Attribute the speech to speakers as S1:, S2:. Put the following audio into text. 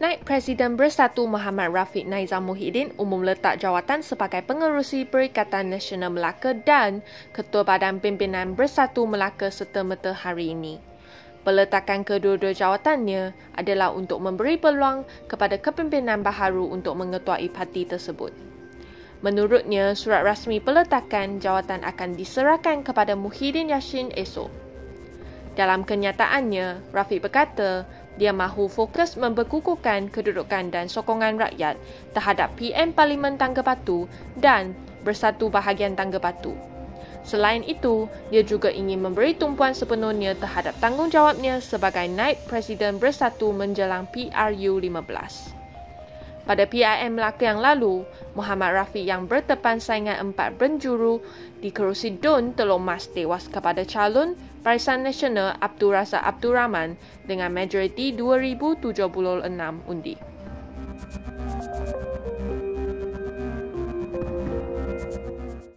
S1: Naib Presiden Bersatu Muhammad Rafiq Naizam Muhyiddin umum letak jawatan sebagai pengerusi Perikatan Nasional Melaka dan Ketua Badan Pimpinan Bersatu Melaka serta-merta hari ini. Peletakan kedua-dua jawatannya adalah untuk memberi peluang kepada kepimpinan baharu untuk mengetuai parti tersebut. Menurutnya, surat rasmi peletakan jawatan akan diserahkan kepada Muhyiddin Yassin esok. Dalam kenyataannya, Rafiq berkata dia mahu fokus membekukukan kedudukan dan sokongan rakyat terhadap PM Parlimen Tangga Batu dan Bersatu Bahagian Tangga Batu. Selain itu, dia juga ingin memberi tumpuan sepenuhnya terhadap tanggungjawabnya sebagai naib Presiden Bersatu menjelang PRU 15. Pada PIM Melaka yang lalu, Muhammad Rafi yang bertepan saingan empat penjuru di kerusi DUN Teluk Mas tewas kepada calon Barisan Nasional Abdul Razak Abdul Rahman dengan majoriti 2076 undi.